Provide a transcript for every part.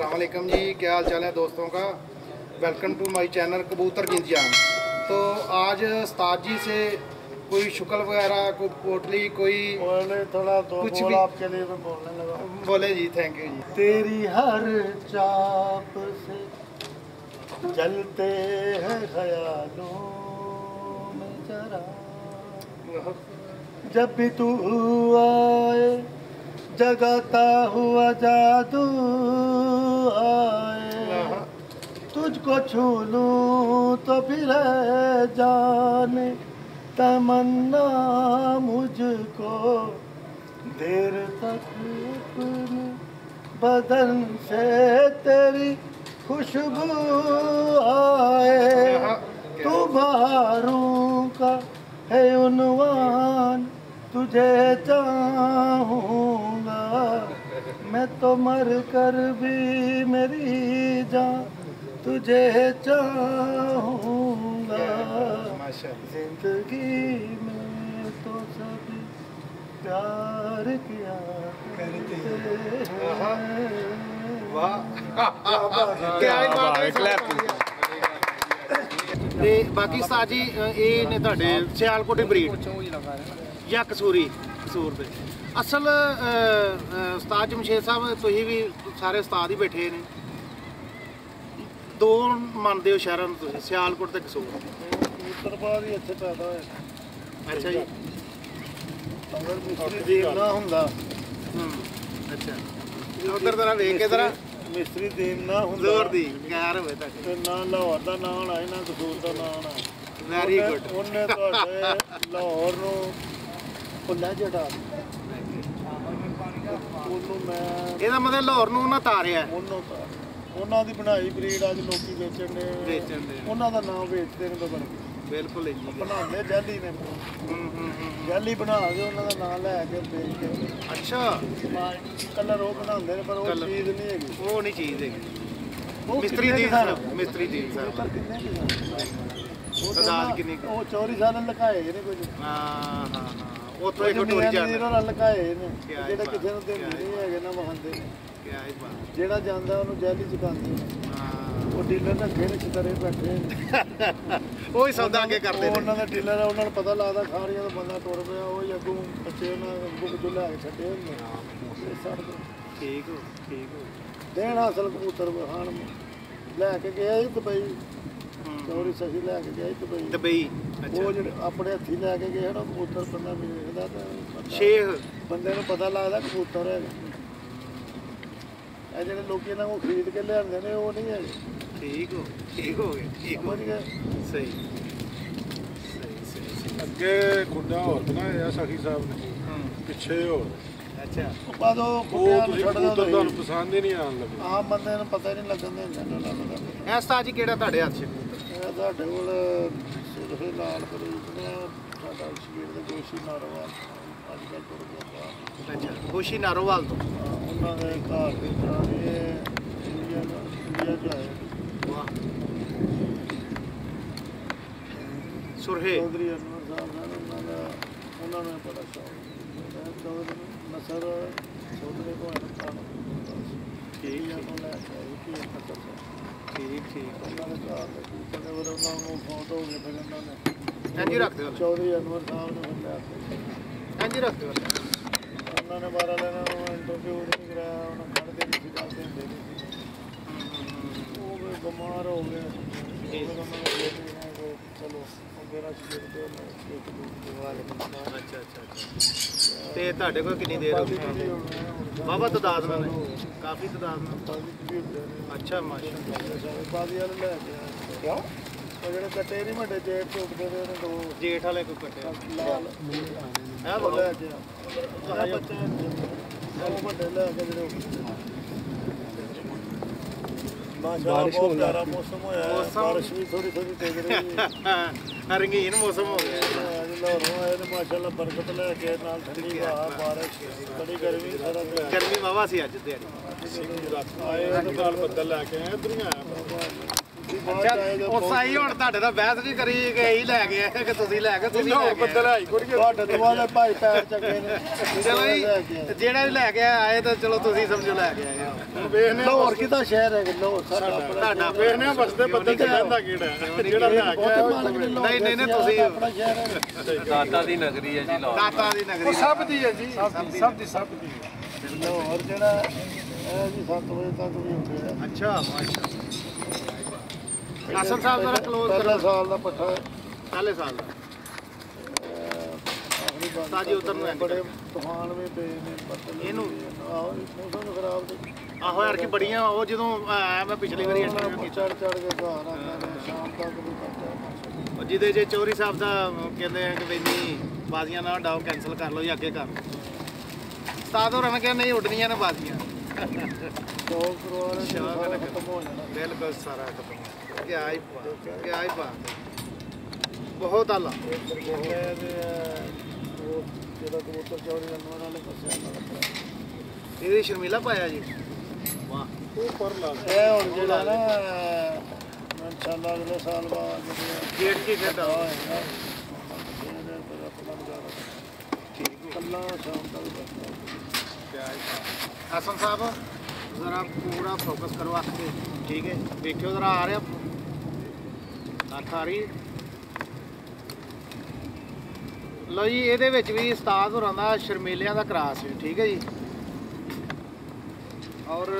वालेकुम जी। क्या हाल चाल है दोस्तों का? वेलकम टू माय चैनल कबूतर जिंदजान तो आज उस्ताद जी से कोई शुक्ल वगैरह कोई पोटली कोई बोले थोड़ा दो कुछ बोल भी- आपके लिए मैं बोलने लगा बोले जी थैंक यू जी। तेरी हर चाप से जलते हैं ख्यालों में जरा। जब भी तू आए जगाता हुआ जादू आए। तुझको छू लूँ तो फिर है जाने। तमन्ना मुझको देर तक अपने बदन से तेरी खुशबू आए। तू बहारों का है उनवान तुझे चाहूँगा मैं तो मर कर भी मेरी जान तुझे चाहूँगा माशाल्लाह जिंदगी में तो सभी प्यार किया करते हैं ਵਾਹ ਕੀ ਬਾਤ ਹੈ ਤੇ ਬਾਕੀ ਉਸਤਾਦ ਜੀ ਅ, ਇਹ ਨੇ ਤੁਹਾਡੇ ਸਿਆਲਕੋਟੇ ਬਰੀਡ ਜਾਂ ਕਸੂਰੀ ਕਸੂਰ ਦੇ ਅਸਲ ਉਸਤਾਦ ਜਮਸ਼ੇਦ ਸਾਹਿਬ ਤੁਸੀਂ ਵੀ ਸਾਰੇ ਉਸਤਾਦ ਹੀ ਬੈਠੇ ਨੇ। ਦੋ ਮੰਨਦੇ ਹੋ ਸ਼ਹਿਰਾਂ ਨੂੰ ਤੁਸੀਂ ਸਿਆਲਕੋਟ ਤੇ ਕਸੂਰ। ਬਾਦ ਹੀ ਇੱਥੇ ਪੈਦਾ ਹੋਇਆ ਅੱਛਾ ਜੀ। ਅਗਰ ਮਿਸਤਰੀ ਦੇਵ ਨਾ ਹੁੰਦਾ। ਹੂੰ ਅੱਛਾ। ਉਧਰ ਜ਼ਰਾ ਵੇਖ ਕੇ ਜ਼ਰਾ। ਮਿਸਤਰੀ ਦੇਵ ਨਾ ਹੁੰਦਾ। ਜ਼ੋਰ ਦੀ ਗੈਰ ਹੋਵੇ ਤੁਹਾਡੇ ਤੇ ਨਾ ਲਾਹੌਰ ਦਾ ਨਾਂ ਆਣਾ ਨਾ ਕਸੂਰ ਦਾ ਨਾਂ ਆਣਾ ਵੈਰੀ ਗੁੱਡ ਉਹਨੇ ਤੁਹਾਡੇ ਲਾਹੌਰ ਨੂੰ ਪੁੱਲਾ ਜੜਾ ਉਹਨੂੰ ਮੈਂ ਇਹਦਾ ਮਤਲਬ ਲਾਹੌਰ ਨੂੰ ਉਹਨਾਂ ਤਾਰਿਆ ਹੈ। ਉਹਨੂੰ ਤਾਂ ਉਹਨਾਂ ਦੀ ਬਣਾਈ ਬਰੀਡ ਅੱਜ ਲੋਕੀ ਵੇਚਣ ਦੇ ਵੇਚਣ ਦੇ। ਉਹਨਾਂ ਦਾ ਨਾਮ ਵੇਚਦੇ ਨੇ ਬਣ ਕੇ ਬਿਲਕੁਲ ਜੀ ਬਣਾਉਂਦੇ ਜੈਲੀ ਨੇ ਹੂੰ ਹੂੰ ਹੂੰ ਹੂੰ। ਜੈਲੀ ਬਣਾ ਕੇ ਉਹਨਾਂ ਦਾ ਨਾਮ ਲੈ ਕੇ ਵੇਚ ਕੇ ਅੱਛਾ ਕਲਰ ਉਹ ਬਣਾਉਂਦੇ ਨੇ ਪਰ ਉਹ Colour। ਚੀਜ਼ ਨਹੀਂ ਹੈਗੀ ਉਹ ਨਹੀਂ ਚੀਜ਼ ਹੈਗੀ ਉਹ ਮਿਸਤਰੀ ਕਿੰਨੇ ਦੀ ਕੁ ਸਾਲ? ਮਿਸਤਰੀ ਦੀ ਉਹ ਪਰ ਕਿੰਨੇ ਕੁ ਸਾਲ? ਉਹ ਤਾਂ ਨਾ- ਕਿੰਨੀ ਕੁ? ਉਹ ਚੋਰੀ ਸਾਲ ਲਕਾਏ ਨੇ ਕੁਝ ਹਾਂ ਹਾਂ ਹਾਂ ਉੱਥੋਂ ਇੱਕ ਟੋਰੀ ਟੋਰੀ ਜਾਂਦਾ ਨਾਲ ਲਕਾਏ ਨੇ ਜਿਹੜੇ ਕਿਸੇ ਨੂੰ ਦਿੰਦੇ ਨਹੀਂ ਹੈਗੇ ਨਾ ਵਹਾਂਦੇ ਨੇ ਜਿਹੜਾ ਜਾਂਦਾ ਉਹਨੂੰ ਜੈਲੀ ਚੁਕਾਉਂਦੇ ਨੇ। ਹਾਂ। ਉਹ ਡੀਲਰ ਰੱਖੇ ਨੇ ਚਤਰੇ ਬੈਠੇ ਉਹ ਹੀ ਸੌਦਾ ਅੱਗੇ ਕਰਦੇ ਨੇ। ਉਹਨਾਂ ਦਾ ਡੀਲਰ ਆ ਉਹਨਾਂ ਨੂੰ ਪਤਾ ਲੱਗਦਾ ਖਾਰੀਆਂ ਦਾ ਬੰਦਾ ਟੁਰ ਪਿਆ ਉਹ ਹੀ ਅੱਗੋਂ ਬੱਚੇ ਉਹਨਾਂ ਅੱਗੋਂ ਪਿੱਛੋਂ ਲੈ ਕੇ ਛੱਡੇ ਹੁੰਦੇ ਦੇ ਠੀਕ ਹੋ ਠੀਕ ਹੋ। ਦੇਣ ਹਾਸਲ ਕਬੂਤਰ ਖਾਣ ਲੈ ਕੇ ਗਿਆ ਸੀ ਦੁਬਈ। ਚੋਰੀ ਸਹੀ ਲੈ ਕੇ ਗਿਆ ਸੀ ਦੁਬਈ ਦੁਬਈ ਉਹ ਅੱਛਾ ਜਿਹੜੇ ਆਪਣੇ ਹੱਥੀ ਲੈ ਕੇ ਗਏ ਨਾ ਕਬੂਤਰ ਬੰਦਾ ਵੇਖਦਾ ਤਾਂ ਸ਼ੇਖ। ਬੰਦੇ ਨੂੰ ਪਤਾ ਲੱਗਦਾ ਕਬੂਤਰ ਹੈਗਾ ਇਹ ਜਿਹੜੇ ਲੋਕੀ ਇਹਨਾਂ ਕੋਲ ਖਰੀਦ ਕੇ ਲਿਆਉਂਦੇ ਨੇ ਉਹ ਨਹੀਂ ਹੈਗੇ। ਠੀਕ ਹੋ ਠੀਕ ਹੋ ਗਏ ਠੀਕ ਹੋ ਗਏ। ਸਹੀ ਸਹੀ। ਸਹੀ ਸਹੀ ਅੱਗੇ ਖੁੱਡਾ ਹੋਰ ਬਣਾਇਆ ਸਖੀ ਸਾਹਿਬ ਨੇ। ਹੂੰ। ਪਿੱਛੇ ਹੋਰ। ਅੱਛਾ। ਉਹ ਉਹ ਕੁੱਤਿਆਂ ਨੂੰ ਤੁਸੀਂ ਛੱਡ ਕਬੂਤਰ ਦਿੰਦੇ ਤੁਹਾਨੂੰ ਪਸੰਦ ਹੀ ਨਹੀਂ ਆਉਣ ਲੱਗੇ। ਆਮ ਬੰਦੇ ਨੂੰ ਪਤਾ ਹੀ ਨਹੀਂ ਲੱਗਣ ਦਿੰਦੇ। ਨਾ ਲੱਗਦਾ ਐ ਉਸਤਾਦ ਜੀ ਕਿਹੜਾ ਤੁਹਾਡੇ ਹੱਥ 'ਚ? ਤੁਹਾਡੇ ਕੋਲ ਸੁਰਖੇ ਲਾਲ ਪਰੂਪ ਨੇ ਸਾਡਾ ਸ਼ੀਰ ਦੇ ਦੋਸ਼ੀ ਨਾਰਵਾ ਅੱਜ ਕੱਲ੍ਹ ਟੁਰ ਗਿਆ ਅੱਛਾ ਖੁਸ਼ੀ ਨਾਰੋਵਾਲ ਤੋਂ? ਉਹਨਾਂ ਦੇ ਘਰ ਦੇ ਪੁਰਾਣੇ ਇੰਡੀਆ ਦਾ ਇੰਡੀਆ ਆਏ। ਵਾਹ। ਸੁਰਹੇ। ਚੌਧਰੀ ਅਨਵਰ ਸਾਹਿਬ ਨੇ ਉਹਨਾਂ ਦਾ ਉਹਨਾਂ ਨੂੰ ਸੀ। ਚੌਧਰੀ ਨਸਰ ਚੌਧਰੀ ਕੋ ਅਨਪਾਨ ਠੀਕ ਆਏ ਠੀਕ ਠੀਕ। ਉਹਨਾਂ ਦੇ ਘਰ ਦੇ ਕੂਤਰ ਦੇ ਵਰ ਉਹਨਾਂ ਨੂੰ ਫੋਨ ਹੋ। ਗਏ ਫਿਰ ਉਹਨਾਂ ਨੇ ਇੰਝ ਹੀ ਰੱਖ ਦਿਓ ਚੌਧਰੀ ਅਨਵਰ ਸਾਹਿਬ ਨੂੰ ਫਿਰ ਲੈ ਕੇ ਇੰਝ ਹੀ। ਰੱਖ ਦਿਓ ਉਹਨਾਂ ਨੇ ਬਾਰਾ ਲੈਣਾ ਉਹ ਇੰਟਰਵਿਊ ਨਹੀਂ ਕਰਾਇਆ ਉਹਨਾਂ ਖੜਦੇ ਨਹੀਂ ਸੀ ਕਰਦੇ ਹੁੰਦੇ ਸੀ। ਉਹ ਬਿਮਾਰ ਹੋ ਗਏ। ਫਿਰ ਉਹਨਾਂ ਨੇ ਚਲੋ। ਤੇ ਅੱਛਾ ਅੱਛਾ ਅੱਛਾ। ਤੁਹਾਡੇ ਕੋਲ ਕਿੰਨੀ ਦੇਰ ਹੋ ਗਈ? ਬਾਬਾ ਤਦਾਦ ਨਾਲ ਕਾਫੀ ਤਦਾਦ ਨਾਲ। ਅੱਛਾ ਮਾਸ਼ਾਅੱਲਾ। ਬਾਦੀ ਵਾਲੇ ਲੈ ਕੇ ਆਏ। ਕਿਉਂ? ਉਹ ਜਿਹੜੇ ਕੱਟੇ ਨਹੀਂ ਵੱਡੇ ਜੇਠ ਤੋਂ ਉੱਠਦੇ ਨੇ ਦੋ। ਜੇਠ ਵਾਲੇ ਕੋਈ ਕੱਟਿਆ ਲਾਲ। ਹੈ ਉਹ ਬਾਬਾ? ਲੈ ਕੇ ਆ। ਬੱਚੇ ਉਹ ਵੱਡੇ ਲੈ ਕੇ ਜਿਹੜੇ ਮਾਸ਼ਾਅੱਲਾ ਬਹੁਤ ਪਿਆਰਾ ਮੌਸਮ ਹੋਇਆ ਹੈ। ਮੌਸਮ- ਬਾਰਿਸ਼ ਵੀ ਥੋੜੀ ਥੋੜੀ ਡਿੱਗ ਰਹੀ। ਹੈ ਰੰਗੀਨ ਮੌਸਮ ਹੋ ਗਿਆ। ਅੱਜ ਲਾਹੌਰੋਂ ਆਏ ਨੇ ਮਾਸ਼ਾਅੱਲਾ ਬਰਕਤ ਲੈ ਕੇ ਨਾਲ ਠੰਡੀ ਹਵਾ ਬਾਰਿਸ਼ ਬੜੀ ਗਰਮੀ ਸਾਰਾ ਦਿਨ ਗਰਮੀ ਵਾਵਾ ਸੀ ਅੱਜ ਦਿਹਾੜੀ। ਆਏ ਨਾਲ ਬੱਦਲ ਲੈ ਕੇ ਆਏ ਹੀ ਆਇਆ ਬਾਅਦ ਚ ਆਏ ਜਦੋਂ ਉਸ ਆਈ ਹੁਣ ਤੁਹਾਡੇ ਨਾਲ ਬਹਿਸ ਨਹੀਂ ਕਰੀ ਕਿ ਇਹੀ ਲੈ ਗਏ ਕਿ ਤੁਸੀਂ ਲੈ ਕੇ ਤੁਸੀਂ ਲੈ ਗਏ ਆਈ ਕੁੜੀਏ ਤੁਹਾਡੇ ਤੋਂ ਇਹ ਭਾਈ ਪੈਰ ਚੱਕੇ ਨੇ। ਚਲੋ ਜੀ ਜਿਹੜਾ ਵੀ ਲੈ ਕੇ ਆਏ ਤਾਂ ਚਲੋ ਤੁਸੀਂ ਸਮਝੋ ਲੈ ਕੇ ਆਏ। ਵੇਖਨੇ ਲਾਹੌਰ ਕਿਦਾ ਸ਼ਹਿਰ ਹੈ ਲਾਹੌਰ? ਸਾਡਾ ਤੁਹਾਡਾ ਵੇਖਨੇ ਆ ਬਸਦੇ ਬੱਦਲ ਤੇ ਕਹਿੰਦਾ ਕਿਹੜਾ ਹੈ। ਜਿਹੜਾ ਲੈ ਕੇ ਉਹ ਨਹੀਂ ਨਹੀਂ ਨਹੀਂ ਤੁਸੀਂ ਦਾਤਾ ਦੀ ਨਗਰੀ ਹੈ ਜੀ ਲਾਹੌਰ। ਦਾਤਾ ਦੀ ਨਗਰੀ ਸਭ ਦੀ ਹੈ ਜੀ ਸਭ ਦੀ ਸਭ ਦੀ ਲਾਹੌਰ ਜਿਹੜਾ ਜੀ 7 ਵਜੇ ਤੱਕ ਵੀ ਹੁੰਦੇ ਆ ਅੱਛਾ ਮਾਸ਼ਾ ਹਾਸਨ ਸਾਹਿਬ ਜਰਾ ਕਲੋਜ਼ ਪਹਿਲਾ ਕਰੋ। ਸਾਲ ਦਾ ਪੱਠਾ ਪਹਿਲੇ ਸਾਲ ਦਾ। ਸਾਜੀ ਉੱਧਰ ਨੂੰ ਬੜੇ ਤੂਫਾਨ ਵੀ ਪਏ ਨੇ ਬੱਦਲ ਇਹਨੂੰ? ਆਹੋ ਮੌਸਮ ਖਰਾਬ ਦੇ ਆਹੋ ਯਾਰ ਕਿ ਬੜੀਆਂ ਉਹ ਜਦੋਂ ਆਇਆ ਮੈਂ ਪਿਛਲੀ ਵਾਰੀ ਇੰਟਰਵਿਊ ਕੀਤਾ। ਚੜ ਚੜ ਕੇ ਘਰ ਸ਼ਾਮ ਤੱਕ ਵੀ ਕਰਦਾ ਉਹ ਜਿਹਦੇ ਜੇ ਚੋਰੀ ਸਾਹਿਬ ਦਾ ਕਹਿੰਦੇ ਆ ਕਿ ਨਹੀਂ ਬਾਜ਼ੀਆਂ ਨਾ ਡਾਓ ਕੈਨਸਲ ਕਰ ਲਓ ਜਾਂ ਅੱਗੇ ਕਰ। ਲਓ ਉਸਤਾਦ ਹੋਰਾਂ ਨੇ ਕਿਹਾ ਨਹੀਂ ਉੱਡਣੀਆਂ ਨੇ ਬਾਜ਼ੀਆਂ। ਦੋ ਕਰੋੜ ਦੇ ਸ਼ਾਹ ਸਾਰਾ ਕਨਕ। ਖਤਮ ਹੋ ਜਾਣਾ ਬਿਲਕੁਲ ਸਾਰਾ ਖਤਮ ਕੀ ਆਈ ਕੀ ਆਈ ਬਾਤ ਬਹੁਤ ਆਲਾ ਇਹ ਤੇ ਉਹ ਜਿਹੜਾ ਕਬੂਤਰ ਚੌੜੀ ਰੰਗਵਾਂ ਵਾਲੇ ਪਾਸੇ ਆਉਂਦਾ ਲੱਗਾ ਇਹਦੀ ਸ਼ਰਮੀਲਾ ਪਾਇਆ ਜੀ। ਵਾਹ ਉਹ ਪਰ ਲਾ ਇਹ ਹੁਣ ਜਿਹੜਾ ਨਾ ਇਨਸ਼ਾਅੱਲਾ ਅਗਲੇ ਸਾਲ ਬਾਅਦ ਗੇਟ ਕੀ ਖੇਡਾ ਹੋਏਗਾ ਇਹਦੇ ਪਰ ਆਪਣਾ ਗੁਜ਼ਾਰਾ ਠੀਕ ਕੱਲਾ ਸ਼ਾਮ ਤੱਕ ਬਸਦਾ ਹਾਸਨ ਸਾਹਿਬ? ਜ਼ਰਾ ਪੂਰਾ ਫੋਕਸ ਕਰੋ ਅੱਖ ਤੇ, ਠੀਕ ਹੈ? ਦੇਖਿਓ ਜ਼ਰਾ ਆ ਰਿਹਾ। ਅੱਖ ਆ ਰਹੀ ਲਓ ਜੀ, ਇਹਦੇ ਵਿੱਚ ਵੀ ਉਸਤਾਦ ਹੋਰਾਂ ਦਾ ਸ਼ਰਮੇਲਿਆਂ ਦਾ ਕਰਾਸ ਹੈ ਠੀਕ ਹੈ ਜੀ? ਔਰ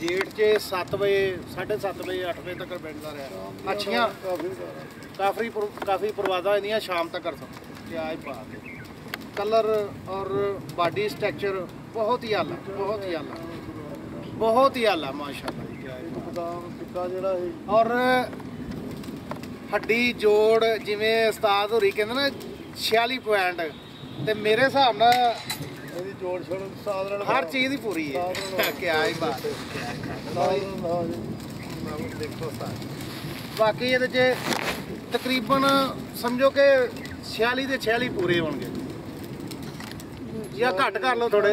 ਜੇਠ 'ਚ 7 ਵਜੇ 7:30 ਵਜੇ 8 ਵਜੇ ਤੱਕ ਬੈਠਦਾ ਰਿਹਾ ਅੱਛੀਆਂ, ਕਾਫੀ ਗੁਜ਼ਾਰਾ ਕਾਫੀ ਪਰ- ਕਾਫੀ ਪ੍ਰਵਾਦਾ ਇਹਦੀਆਂ ਸ਼ਾਮ ਤੱਕ ਕਰ ਸਕਦੇ। ਕੀ ਆਈ ਬਾਤ ਕਲਰ ਔਰ ਬਾਡੀ ਸਟਰਕਚਰ ਬਹੁਤ ਹੀ ਆਲਾ, ਬਹੁਤ ਹੀ ਆਲਾ। ਬਹੁਤ ਹੀ ਆਲਾ ਮਾਸ਼ਾਅੱਲਾ। ਜੀ ਕਿਆ ਇੱਕ ਬਦਾਮ ਟਿੱਕਾ ਜਿਹੜਾ ਸੀ ਔਰ ਹੱਡੀ ਜੋੜ ਜਿਵੇਂ ਉਸਤਾਦ ਹੋਰੀ ਕਹਿੰਦੇ ਨਾ 46 ਪੁਆਇੰਟ। ਤੇ ਮੇਰੇ ਹਿਸਾਬ ਨਾਲ ਇਹਦੀ ਜੋੜ ਛੋੜ ਸਾਧਨ ਹਰ ਚੀਜ਼ ਹੀ ਪੂਰੀ ਹੈ। ਕੀ ਆਈ ਬਾਤ ਹੈ ਹਾਂ ਜੀ। ਦੇਖੋ ਸਾਰ। ਬਾਕੀ ਇਹਦੇ 'ਚ ਤਕਰੀਬਨ ਸਮਝੋ ਕਿ 46 ਦੇ 46 ਪੂਰੇ ਹੋਣਗੇ। ਜਾਂ ਘੱਟ ਕਰ ਲਓ ਥੋੜੇ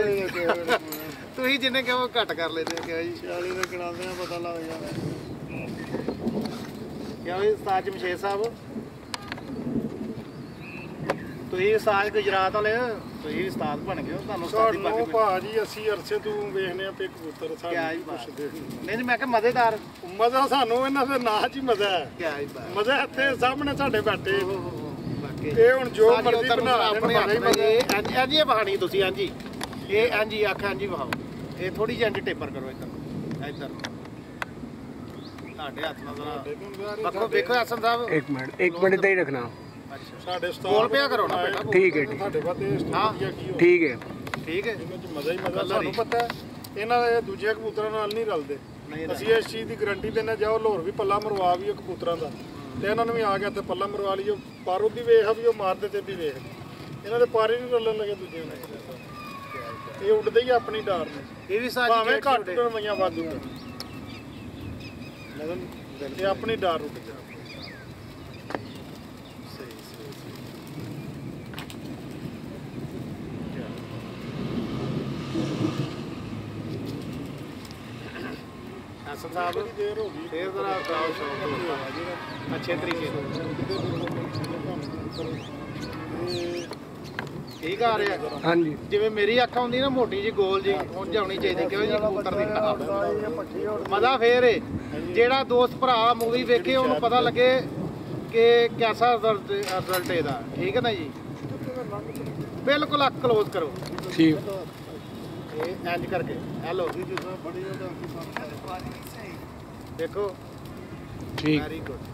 ਤੁਸੀਂ ਜਿੰਨੇ ਕਹੋ ਘੱਟ ਕਰ ਲੈਂਦੇ ਹੋ ਕਿਹਾ ਜੀ? 46 ਦੇ ਕਿਣਾਉਂਦੇ ਆ ਪਤਾ ਲੱਗ ਜਾਂਦਾ। ਕਿਹਾ ਜੀ? ਉਸਤਾਦ ਜਮਸ਼ੇਦ ਸਾਹਿਬ। ਤੁਸੀਂ ਉਸਤਾਦ ਗੁਜਰਾਤ ਵਾਲੇ ਤੁਸੀਂ ਉਸਤਾਦ ਬਣ ਗਏ ਹੋ ਤੁਹਾਨੂੰ ਉਸਤਾਦੀ ਪੱਗ ਮਿਲੀ। ਭਾਜੀ ਅਸੀਂ ਅਰਸੇ ਤੋਂ ਵੇਖਨੇ ਆ ਪੇ ਕਬੂਤਰ ਜੀ ਸਾਨੂੰ। ਪੁੱਛਦੇ। ਨਹੀਂ ਨਹੀਂ ਮੈਂ ਕਿਹਾ ਮਜ਼ੇਦਾਰ। ਮਜ਼ਾ ਸਾਨੂੰ ਇਹਨਾਂ ਦੇ ਨਾਂ 'ਚ ਹੀ ਮਜ਼ਾ ਹੈ। ਕਿਆ ਹੀ ਬਾਤ। ਮਜ਼ਾ ਇੱਥੇ ਸਾਹਮਣੇ ਸਾਡੇ ਬੈਠੇ ਇਹ ਹੁਣ ਜੋ ਮਰਜ਼ੀ ਬਣਾ ਆਪਣੇ ਹੱਥ ਮਜ਼ਾ ਹੀ ਨਾਲ ਇਹ ਇੰਜ ਇੰਜ ਹੀ ਬਹਾਣੀ ਤੁਸੀਂ ਹਾਂਜੀ ਇਹ ਇੰਜ ਹੀ ਅੱਖ ਇੰਜ ਹੀ ਵਹਾਓ ਇਹ ਥੋੜੀ ਜਿਹੀ ਐਂਟੀ ਟੇਪਰ ਕਰੋ ਇੱਧਰ ਇੱਧਰ ਤੁਹਾਡੇ ਹੱਥ ਨਾਲ ਜ਼ਰਾ ਬੱਕੋ ਵੇਖੋ ਸਾਹਿਬ। 1 ਮਿੰਟ 1 ਮਿੰਟ ਤੇ ਹੀ ਰੱਖਣਾ। ਸਾਡੇ ਸਟਾਫ ਬੋਲ ਪਿਆ ਕਰੋ ਨਾ ਬੇਟਾ। ਠੀਕ ਹੈ ਠੀਕ ਹੈ। ਠੀਕ ਹੈ। ਠੀਕ ਹੈ। ਮਜ਼ਾ ਹੀ ਮਜ਼ਾ। ਸਾਨੂੰ ਪਤਾ ਇਹਨਾਂ ਦੇ ਦੂਜੇ ਕਬੂਤਰਾਂ ਨਾਲ ਨਹੀਂ ਰਲਦੇ। ਅਸੀਂ ਇਸ ਚੀਜ਼ ਦੀ ਗਾਰੰਟੀ ਦੇਣਾ ਜਾਓ ਲਾਹੌਰ ਵੀ ਪੱਲਾ ਮਰਵਾ ਵੀ ਕਬੂਤਰਾਂ ਦਾ। ਤੇ ਇਹਨਾਂ ਨੂੰ ਵੀ ਆ ਗਿਆ ਤੇ ਪੱਲਾ ਮਰਵਾ ਲਈਓ ਪਾਰੋ ਵੀ ਵੇਖ ਵੀ ਉਹ ਮਾਰਦੇ ਤੇ ਵੀ ਵੇਖ। ਇਹਨਾਂ ਦੇ ਪਾਰੇ ਨਹੀਂ ਰਲਣ ਲੱਗੇ ਦੂਜੇ ਨਾਲ ਇਹ ਉੱਡਦੇ ਹੀ ਆਪਣੀ ਡਾਰ ਨੇ। ਇਹ ਵੀ ਸਾਜੀ ਭਾਵੇਂ ਘੱਟ। ਟਰਮੀਆਂ ਵਾਧੂ ਨੇ ਲੇਕਿਨ ਇਹ ਆਪਣੀ ਡਾਰ ਉੱਡ ਜਾ ਹਸਨ ਸਾਹਿਬ ਦੇਰ ਹੋ ਗਈ। ਫੇਰ ਜ਼ਰਾ ਕਰਾਓ ਸ਼ੌਕ ਅੱਛੇ ਤਰੀਕੇ ਨਾਲ। ਠੀਕ ਆ ਰਿਹਾ ਹਾਂਜੀ। ਜਿਵੇਂ ਮੇਰੀ ਅੱਖ ਆਉਂਦੀ ਨਾ ਮੋਟੀ ਜੀ ਗੋਲ ਜੀ ਉਂਝ ਆਉਣੀ ਚਾਹੀਦੀ ਕਿਉਂ ਜੀ? ਕਬੂਤਰ ਦੀ ਖਾਬ ਮਜ਼ਾ ਫੇਰ ਏ। ਜਿਹੜਾ ਦੋਸਤ ਭਰਾ ਮੂਵੀ ਵੇਖੇ ਉਹਨੂੰ ਪਤਾ ਲੱਗੇ ਕਿ ਕਿਹਦਾ ਰਿਜ਼ਲਟ ਇਹਦਾ। ਠੀਕ ਹੈ ਨਾ ਜੀ? ਬਿਲਕੁਲ ਅੱਖ ক্লোਜ਼ ਕਰੋ। ਠੀਕ। ਇਹ ਕਰਕੇ। ਹੈਲੋ ਦੇਖੋ। ਠੀਕ। ਵੈਰੀ ਗੁੱਡ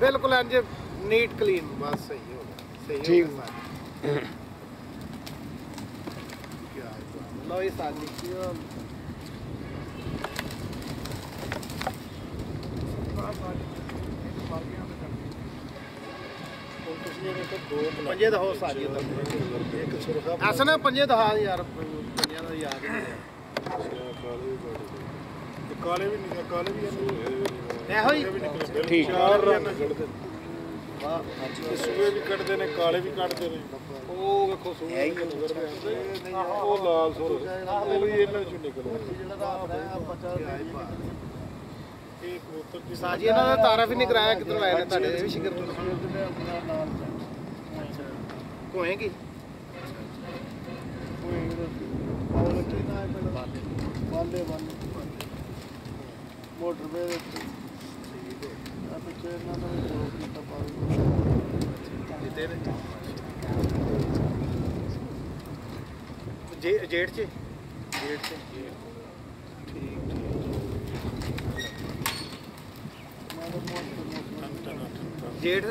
ਬਿਲਕੁਲ ਐਂਜ ਨੀਟ ਕਲੀਨ ਬਸ ਸਹੀ ਹੋ ਗਿਆ। ਸਹੀ ਹੋ ਗਿਆ ਦੇਖੋ ਦੋ ਬਲਾਕ ਪੰਜੇ ਦਾ ਹੋ ਸਾਜੀ ਦਾ ਇੱਕ ਸੁਰਖਾ ਅਸਨ ਪੰਜੇ ਦਾ ਹਾਂ ਯਾਰ ਪੰਜਿਆਂ ਦਾ ਯਾਦ ਕਾਲੇ ਵੀ ਨਹੀਂ ਕਾਲੇ ਵੀ ਨਹੀਂ ਇਹੋ ਹੀ। ਠੀਕ। ਚਾਰ ਤੇ ਸੂਏ ਵੀ ਕੱਢਦੇ ਨੇ ਕਾਲੇ ਵੀ ਕੱਢਦੇ ਨੇ। ਉਹ ਵੇਖੋ ਸੂਏ ਵੀ ਨਜ਼ਰ ਆਉਂਦੇ ਉਹ ਲਾਲ ਸੁਰ ਉਹ ਵੀ ਇਹਨਾਂ ਚੋਂ ਨਿਕਲਦਾ ਜਿਹੜਾ ਦਾ ਆਪਣਾ ਬੱਚਾ ਇਹ ਕਬੂਤਰ ਦੀ ਉਸਤਾਦ ਜੀ ਇਹਨਾਂ ਦਾ ਤਾਰਫ ਹੀ ਨਹੀਂ ਕਰਾਇਆ ਕਿੱਧਰ ਆਏ ਨੇ ਤੁਹਾਡੇ? ਵੀ ਸ਼ਿਕਰ ਤੋਂ ਜਿਹੜੇ ਆਪਣਾ ਨਾਲ ਹੋਏਗੀ ਕੋਈ ਔਰ ਕੀ ਨਾ ਹੈ ਪਹਿਲਾਂ ਬਾਲੇ ਬਾਲੇ। ਮੋਟਰ ਵੇ ਦੇ ਪਿੱਛੇ ਇਹਨਾਂ ਨੇ ਜੇ ਜੇਠ ਚ ਜੇਠ ਚ ਜੇਠ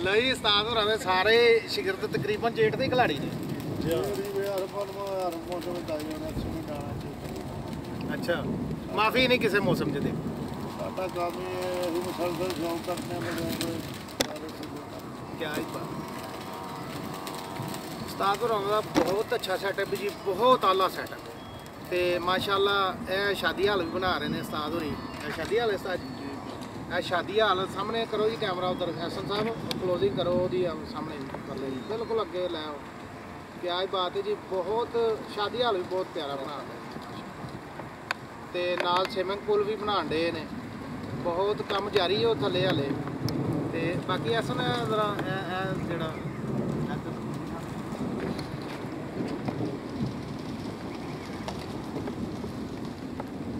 ਲਈ ਉਸਤਾਦ ਹੋਰਾਂ ਦੇ ਸਾਰੇ ਸ਼ਿਗਰਦ ਤਕਰੀਬਨ ਜੇਠ ਦੇ ਹੀ ਖਿਲਾੜੀ ਨੇ। ਜਿਹੜੀ ਅੱਛਾ। ਮਾਫੀ ਨਹੀਂ ਕਿਸੇ ਮੌਸਮ 'ਚ ਦੇ। ਮੁਸਲਸਲ ਸ਼ੌਂਕ ਕਰਦੇ ਹਾਂ ਬੜੇ ਸਾਰੇ ਚੀਜ਼ਾਂ ਕਿਆ ਹੀ ਬਾਤ। ਉਸਤਾਦ ਹੋਰਾਂ ਦਾ ਬਹੁਤ ਅੱਛਾ ਸੈਟਅਪ ਜੀ ਬਹੁਤ ਆਲਾ ਸੈਟਅਪ ਤੇ ਮਾਸ਼ਾਅੱਲਾ ਇਹ ਸ਼ਾਦੀ ਹਾਲ ਵੀ ਬਣਾ ਰਹੇ ਨੇ ਉਸਤਾਦ ਹੋਰੀ। ਇਹ ਸ਼ਾਦੀ ਹਾਲ ਹੈ ਉਸਤਾਦ ਜੀ? ਇਹ ਸ਼ਾਦੀ ਹਾਲ ਸਾਹਮਣੇ ਕਰੋ ਜੀ ਕੈਮਰਾ ਉਧਰ ਐਸਨ ਸਾਹਿਬ। ਕਲੋਜ਼ਿੰਗ ਕਰੋ ਉਹਦੀ ਸਾਹਮਣੇ ਕਰ ਲੈ ਜੀ। ਬਿਲਕੁਲ ਅੱਗੇ ਲੈ ਆਓ। ਕਿਆ ਹੀ ਬਾਤ ਹੈ ਜੀ ਬਹੁਤ ਸ਼ਾਦੀ ਹਾਲ ਵੀ ਬਹੁਤ ਪਿਆਰਾ ਬਣਾ ਰਹੇ ਤੇ ਨਾਲ ਸਵਿਮਿੰਗ ਪੂਲ ਵੀ ਬਣਾਉਣ ਦੇ ਨੇ। ਬਹੁਤ ਕੰਮ ਜਾਰੀ ਹੈ ਉਹ ਥੱਲੇ ਹਾਲੇ ਤੇ ਬਾਕੀ ਅਸਨ ਜ਼ਰਾ ਇਹ ਜਿਹੜਾ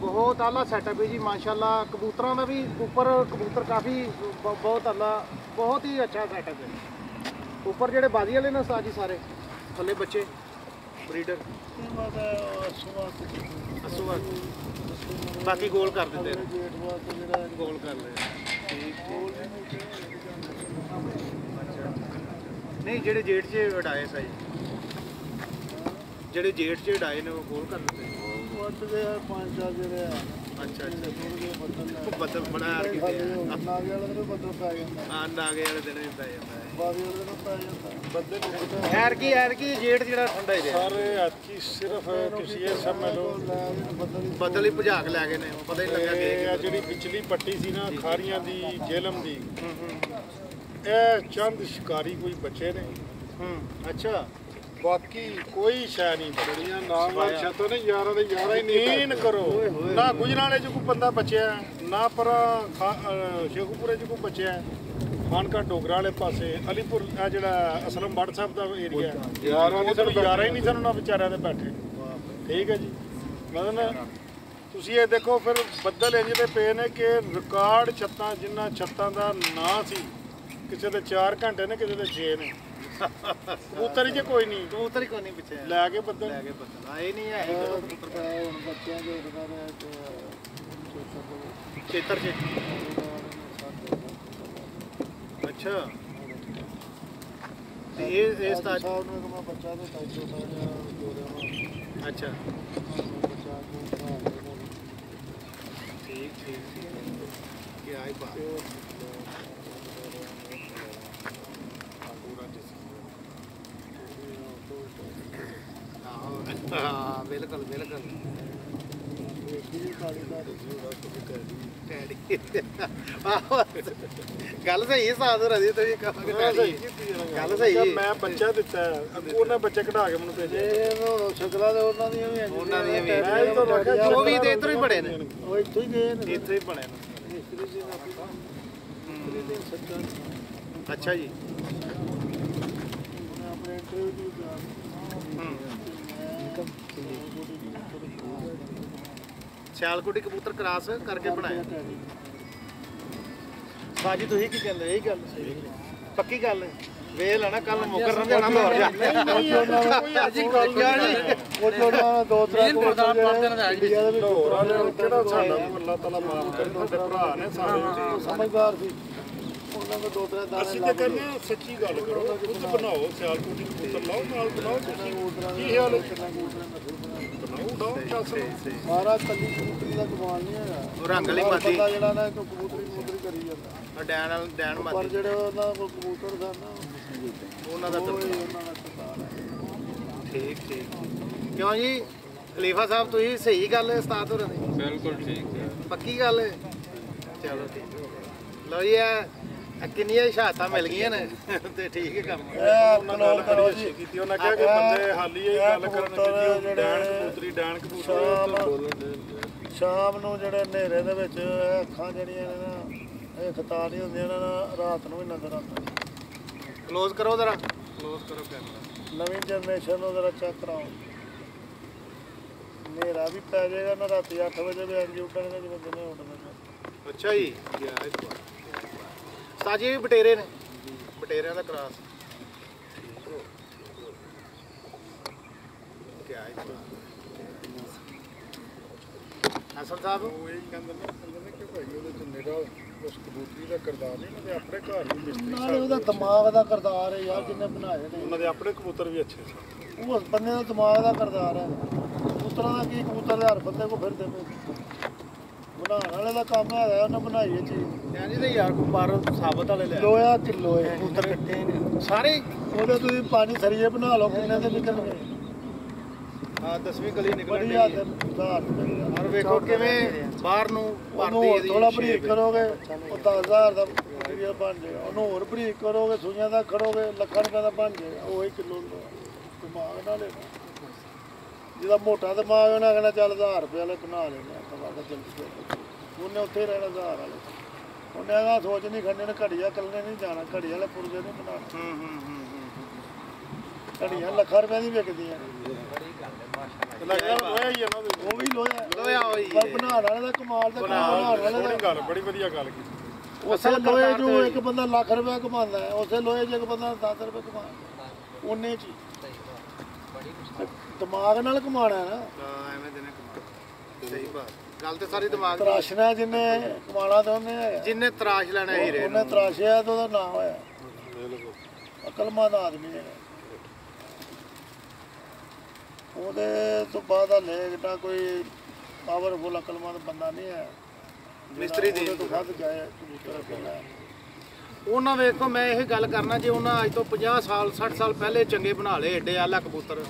ਬਹੁਤ ਆਲਾ ਸੈਟਅਪ ਹੈ ਜੀ ਮਾਸ਼ਾਅੱਲਾ। ਕਬੂਤਰਾਂ ਦਾ ਵੀ ਉੱਪਰ ਕਬੂਤਰ ਕਾਫੀ ਬਹੁਤ ਆਲਾ ਬਹੁਤ ਹੀ ਅੱਛਾ ਸੈਟਅਪ ਹੈ। ਉੱਪਰ ਜਿਹੜੇ ਬਾਦੀ ਵਾਲੇ ਨੇ ਉਸਤਾਦ ਜੀ ਸਾਰੇ ਥੱਲੇ ਬੱਚੇ ਬਰੀਡਰ ਤੇ ਅਸੂਆ ਬਾਕੀ ਗੋਲ ਕਰ ਦਿੰਦੇ ਨੇ। ਗੋਲ ਕਰ ਲਏ। ਨਹੀਂ, ਜਿਹੜੇ ਜੇਠ 'ਚ ਉਡਾਏ ਸਾਈ ਜਿਹੜੇ ਜੇਠ 'ਚ ਉਡਾਏ ਨੇ, ਉਹ ਗੋਲ ਕਰ ਦਿੰਦੇ ਉਹ ਵੱਧ ਗਏ ਆ ਪੰਜ ਚਾਰ ਜਿਹੜੇ ਆ। ਅੱਛਾ ਅੱਛਾ। ਥੋੜੇ ਬੱਦਲ ਆ ਬੱਦਲ ਬਣਾ ਕੇ ਆ। ਨਾਗੇ ਵਾਲੇ ਦੇ ਬੱਦਲ ਪੈ ਜਾਂਦਾ। ਆ ਨਾਗੇ ਵਾਲੇ ਦਿਨ ਵੀ ਪੈ ਜਾਂਦਾ ਹੈ। ਬਾਦੀ ਵਾਲੇ ਨੂੰ ਪੈ ਜਾਂਦਾ। ਬੰਦੇ ਨੂੰ ਐਰ ਕੀ ਐਰ ਕੀ ਜੇਠ ਜਿਹੜਾ ਠੰਡਾ ਹੀ ਰਿਹਾ। ਸਾਰੇ ਅੱਜ ਸਿਰਫ ਕਿਸੇ ਇਹ ਸਮਝ ਲਓ। ਬੱਦਲ ਹੀ ਭਜਾ ਕੇ ਲੈ ਗਏ ਨੇ ਪਤਾ ਹੀ ਲੱਗਾ ਇਹ ਆ ਕਿ ਜਿਹੜੀ ਪਿਛਲੀ ਪੱਟੀ ਸੀ ਨਾ ਖਾਰੀਆਂ ਦੀ ਜੇਲਮ ਦੀ। ਇਹ ਚੰਦ ਸ਼ਿਕਾਰੀ ਕੋਈ ਬੱਚੇ ਨੇ। ਹੂੰ। ਅੱਛਾ। ਬਾਕੀ ਕੋਈ ਸ਼ੈ ਨਹੀਂ ਬੜੀਆਂ ਨਾਲ ਨਾਲ ਛੱਤੋਂ ਨੇ ਯਾਰਾਂ ਦੇ ਯਾਰਾਂ ਹੀ ਨੀਨ ਕਰੋ ਨਾ ਗੁਜਰਾਲੇ ਚ ਕੋਈ ਬੰਦਾ ਬਚਿਆ ਨਾ ਪਰ ਸ਼ੇਖੂਪੁਰੇ ਚ ਕੋਈ ਬਚਿਆ। ਖਾਨਕਾ ਡੋਗਰਾ ਵਾਲੇ ਪਾਸੇ ਅਲੀਪੁਰ ਆ ਜਿਹੜਾ ਅਸਲਮ ਬੱਟ ਸਾਹਿਬ ਦਾ ਏਰੀਆ ਯਾਰਾਂ ਨੇ ਸਾਨੂੰ ਯਾਰਾਂ ਹੀ ਨਹੀਂ ਸਾਨੂੰ ਨਾ ਵਿਚਾਰਿਆਂ ਦੇ ਬੈਠੇ। ਠੀਕ ਹੈ ਜੀ। ਮਤਲਬ ਤੁਸੀਂ ਇਹ ਦੇਖੋ ਫਿਰ ਬੱਦਲ ਇੰਜ ਦੇ ਪਏ ਨੇ ਕਿ ਰਿਕਾਰਡ ਛੱਤਾਂ ਜਿੰਨਾ ਛੱਤਾਂ ਦਾ ਨਾਂ ਸੀ ਕਿਸੇ ਦੇ 4 ਘੰਟੇ ਨੇ ਕਿਸੇ ਦੇ 6 ਨੇ। ਕਬੂਤਰ ਹੀ ਜੇ ਕੋਈ ਨਹੀਂ। ਕਬੂਤਰ ਹੀ ਕੋਈ ਨਹੀਂ ਪਿੱਛੇ। ਲੈ ਕੇ ਬੱਦਲ। ਲੈ ਕੇ ਬੱਦਲ। ਆਏ ਨਹੀਂ ਹੈ ਕਬੂਤਰ ਇਹ ਹੁਣ ਬੱਚਿਆਂ ਦੇ ਛੋਟਾ ਖੇਤਰ 'ਚ ਅੱਛਾ। ਤੇ ਇਹ ਇਸ ਤਾਂ ਸਾਹਿਬ ਨੂੰ ਮੈਂ ਬੱਚਾ ਦੇ ਤਾਈ ਛੋਟਾ ਜਿਹਾ ਦੋ ਰਿਹਾ ਅੱਛਾ। ਠੀਕ ਠੀਕ। ਕੀ ਆਈ ਬਾਤ ਆਹੋ, ਹਾਂ ਬਿਲਕੁਲ ਬਿਲਕੁਲ। ਗੱਲ ਸਹੀ ਸਾਧ ਰਦੀ ਤੁਸੀਂ ਕਹੋਗੇ ਗੱਲ ਸਹੀ ਮੈਂ ਬੱਚਾ ਦਿੱਤਾ ਅੱਗੋਂ ਉਹਨੇ ਬੱਚੇ ਕਢਾ ਕੇ ਮੈਨੂੰ ਭੇਜੇ ਇਹ ਸ਼ਕਲਾਂ ਦੇ ਉਹਨਾਂ ਦੀਆਂ ਵੀ ਉਹਨਾਂ ਦੀਆਂ ਵੀ ਉਹ ਵੀ ਤੇ ਇੱਧਰੋਂ ਹੀ ਬੜੇ ਨੇ। ਉਹ ਇੱਥੇ ਹੀ ਗਏ ਨੇ। ਇੱਥੇ ਹੀ ਬਣੇ ਨੇ। ਅੱਛਾ ਜੀ ਉਹਨੇ ਆਪਣੇ ਇੰਟਰਵਿਊ ਦੀ ਹੂੰ ਮੈਂ ਸਿਆਲਕੋਟੀ ਕਬੂਤਰ ਕਰਾਸ ਕਰਕੇ ਬਣਾਇਆ। ਬਾਜੀ ਤੁਸੀਂ ਕੀ ਕਹਿੰਦੇ? ਇਹ ਗੱਲ ਸਹੀ ਪੱਕੀ ਗੱਲ ਹੈ। ਵੇਲ ਆ ਨਾ ਕੱਲ ਮੁਕਰ ਨਾ ਜਾਣਾ ਲਾਹੌਰ ਜਾ। ਉਹ ਉਹਨਾਂ ਦੋ ਤਰ੍ਹਾਂ ਦੇ ਨਾਲ ਇੰਡੀਆ ਦੇ ਵੀ ਲਾਹੌਰ ਵਾਲੇ ਕਿਹੜਾ ਸਾਡਾ ਅੱਲਾਹ ਤਾਲਾ ਮਾਫ ਕਰੇ ਤੁਹਾਡੇ ਭਰਾ ਨੇ ਸਾਰੇ ਸਮਝਦਾਰ ਸੀ। ਉਹਨਾਂ ਦੇ ਦੋ ਤਰ੍ਹਾਂ ਦਾਣੇ ਅਸੀਂ ਤੇ ਕਹਿੰਦੇ ਸੱਚੀ ਗੱਲ ਕਰੋ ਖੁਦ ਬਣਾਓ ਸਿਆਲਕੋਟੀ ਕਬੂਤਰ ਲਾਓ ਨਾਲ ਬਣਾਓ ਤੁਸੀਂ। ਕੀ ਹਾਲ? ਹੈ? ਖਲੀਫਾ ਸਾਹਿਬ ਤੁਸੀਂ ਸਹੀ ਗੱਲ ਹੈ ਉਸਤਾਦ ਹੋਰਾਂ ਦੀ? ਬਿਲਕੁਲ ਠੀਕ ਹੈ। ਪੱਕੀ ਗੱਲ ਹੈ? ਚਲੋ ਠੀਕ। ਲਓ ਜੀ ਕਿੰਨੀਆਂ ਇਸ਼ਾਰਤਾਂ ਮਿਲ ਗਈਆਂ ਨੇ। ਤੇ ਠੀਕ ਹੈ ਕੰਮ। ਇਹ ਉਹਨਾਂ ਨਾਲ ਕਰੋ ਜੀ ਕੀਤੀ ਉਹਨਾਂ ਕਿਹਾ ਕਿ ਬੰਦੇ ਹਾਲੀ ਇਹ ਗੱਲ ਕਰਨ ਕਿ ਡੈਣ ਕਬੂਤਰੀ ਡੈਣ ਕਬੂਤਰੀ। ਸ਼ਾਮ ਨੂੰ ਜਿਹੜੇ ਹਨੇਰੇ ਦੇ ਵਿੱਚ ਅੱਖਾਂ ਜਿਹੜੀਆਂ ਨੇ ਨਾ ਇਹ ਖਤਾ ਨਹੀਂ ਹੁੰਦੀਆਂ ਇਹਨਾਂ ਨਾਲ ਰਾਤ ਨੂੰ ਵੀ ਨਜ਼ਰ ਆਉਂਦਾ ਕਲੋਜ਼ ਕਰੋ ਜ਼ਰਾ। ਕਲੋਜ਼ ਕਰੋ ਕੈਮਰਾ ਨਵੀਂ ਜਨਰੇਸ਼ਨ ਨੂੰ ਜ਼ਰਾ ਚੈੱਕ ਕਰਾਓ। ਹਨੇਰਾ ਵੀ ਪੈ ਜਾਏਗਾ ਨਾ ਰਾਤੀ 8 ਵਜੇ ਵੀ ਇੰਜ ਉੱਠਣਗੇ ਜਿਵੇਂ ਦਿਨੇ ਉੱਠਦੇ ਨੇ ਅੱਛਾ ਜੀ। ਉਸਤਾਦ ਜੀ ਇਹ ਵੀ ਬਟੇਰੇ ਨੇ। ਬਟੇਰਿਆਂ ਦਾ ਕਰਾਸ। ਹੈ ਹਸਨ ਸਾਹਿਬ? ਉਹ ਇਹ ਕਹਿੰਦੇ ਨੇ ਕਹਿੰਦੇ ਨੇ ਕਿ ਭਾਈ ਉਹਦੇ ਚ ਨਿਰਾ ਉਸ ਕਬੂਤਰੀ ਦਾ ਕਰਦਾਰ ਨਹੀਂ ਉਹਦੇ ਆਪਣੇ ਘਰ ਵੀ ਮਿਸਤਰੀ ਨਾਲੇ ਉਹਦਾ ਦਿਮਾਗ ਦਾ ਕਰਦਾਰ ਹੈ ਯਾਰ ਜਿੰਨੇ ਬਣਾਏ ਨੇ। ਉਹਨਾਂ ਦੇ ਆਪਣੇ ਕਬੂਤਰ ਵੀ ਅੱਛੇ ਸੀ ਉਹ ਬੰਦੇ ਦਾ ਦਿਮਾਗ ਦਾ ਕਰਦਾਰ ਹੈ। ਕਬੂਤਰਾਂ ਦਾ ਕੀ ਕਬੂਤਰ ਦੇ ਹਰ ਬੰਦੇ ਕੋ ਫਿਰਦੇ ਪਏ ਬਣਾਉਣ ਵਾਲੇ ਦਾ ਕੰਮ ਹੈਗਾ ਉਹਨੇ ਬਣਾਈ ਇਹ ਚੀਜ਼। ਕਹਿੰਦੇ ਤੇ ਯਾਰ ਕੋ ਪਰ ਸਾਬਤ ਵਾਲੇ ਲੈ ਲੋਹਾ ਕਿਲੋ ਹੈ ਕਬੂਤਰ ਕੱਟੇ ਨੇ। ਸਾਰੇ ਉਹਦੇ ਤੁਸੀਂ ਪੰਜ ਸਰੀਏ ਬਣਾ ਲਓ ਕਿੰਨੇ ਦੇ ਵਿਕਣਗੇ ਆ 10ਵੀਂ ਗਲੀ ਨਿਕਲਣ ਬੜੀ ਹੱਦ ਔਰ ਵੇਖੋ ਕਿਵੇਂ ਬਾਹਰ ਨੂੰ ਉਹਨੂੰ ਭਰਤੀ ਹੋਰ ਥੋੜਾ ਬਰੀਕ। ਕਰੋਗੇ ਉਹ 10000 ਦਾ ਮਟੀਰੀਅਲ ਬਣ ਜਾਏਗਾ ਉਹਨੂੰ ਹੋਰ ਬਰੀਕ ਕਰੋਗੇ ਸੂਈਆਂ ਦਾ ਖੜੋਗੇ ਲੱਖਾਂ ਰੁਪਏ ਦਾ ਬਣ ਜਾਏਗਾ ਉਹ ਹੀ ਕਿਲੋ ਦਿਮਾਗ ਨਾਲ ਲੈਣਾ ਜਿਹਦਾ ਮੋਟਾ ਦਿਮਾਗ ਉਹਨਾਂ ਕਹਿੰਦਾ ਚੱਲ 1000 ਰੁਪਏ ਵਾਲੇ ਬਣਾ ਲੈਣੇ ਆ ਕਵਾ ਦਾ ਜਲਦੀ ਜਲਦੀ। ਉਹਨੇ ਉੱਥੇ ਹੀ ਰਹਿਣਾ 1000 ਵਾਲੇ। ਉਹਨੇ ਆਗਾ ਸੋਚ ਨਹੀਂ ਖੰਨੇ ਨੇ ਘੜੀਆਂ ਕੱਲਨੇ ਨਹੀਂ ਜਾਣਾ ਘੜੀ ਵਾਲੇ ਪੁਰਜੇ ਨਹੀਂ ਬਣਾਉਣਾ। ਹੂੰ ਹੂੰ ਹੂੰ ਹੂੰ ਘੜੀਆਂ ਲੱਖਾਂ ਰੁਪਏ ਦੀ ਵਿਕਦੀਆਂ ਤੇ ਹੀ ਆ ਉਹ ਵੀ ਲੋਹਾ ਲੋਹਾ ਹੋਈ ਪਰ ਬਣਾਉਣ ਵਾਲੇ ਦਾ ਕਮਾਲ ਦਾ ਬਣਾਉਣ ਵਾਲੇ ਦਾ। ਸੋਹਣੀ ਗੱਲ ਬੜੀ ਵਧੀਆ ਗੱਲ ਕੀਤੀ। ਉਸੇ ਲੋਹੇ ਜੋ ਇੱਕ ਬੰਦਾ ਲੱਖ ਰੁਪਏ ਕਮਾਉਂਦਾ ਹੈ ਉਸੇ ਲੋਹੇ 'ਚ ਇੱਕ ਬੰਦਾ 10 ਰੁਪਏ ਕਮਾਉਂਦਾ ਉਹਨੇ ਚ ਹੀ। ਦਿਮਾਗ ਨਾਲ ਕਮਾਣਾ ਹੈ ਨਾ। ਹਾਂ ਐਵੇਂ ਦੇ ਨੇ। ਸਹੀ ਬਾਤ। ਗੱਲ ਤੇ ਸਾਰੀ ਦਿਮਾਗ ਤਰਾਸ਼ਣਾ ਜਿੰਨੇ ਕਮਾਣਾ ਤੇ ਉਹਨੇ ਹੈ। ਜਿੰਨੇ ਤਰਾਸ਼ ਲੈਣਾ ਹੀਰੇ ਨੂੰ। ਉਹਨੇ ਤਰਾਸ਼ਿਆ ਤੇ ਉਹਦਾ ਨਾਮ ਹੋਇਆ ਅਕਲਮੰਦ ਆਦਮੀ ਹੈ ਉਹਦੇ ਤੋਂ ਬਾਅਦ ਆ ਲੇਖਟਾ ਕੋਈ ਪਾਵਰਫੁਲ ਅਕਲਮੰਦ ਬੰਦਾ ਨਹੀਂ ਹੈ। ਮਿਸਤਰੀ ਦੀ ਤੋਂ ਵੱਧ ਜਾਏ ਕਬੂਤਰ ਪਹਿਲਾਂ ਉਹਨਾਂ ਵੇਖੋ, ਮੈਂ ਇਹ ਗੱਲ ਕਰਨਾ, ਜੇ ਉਹਨਾਂ ਅੱਜ ਤੋਂ 50 ਸਾਲ 60 ਸਾਲ ਪਹਿਲੇ ਚੰਗੇ ਬਣਾ ਲਏ ਏਡੇ ਆਲਾ ਕਬੂਤਰ।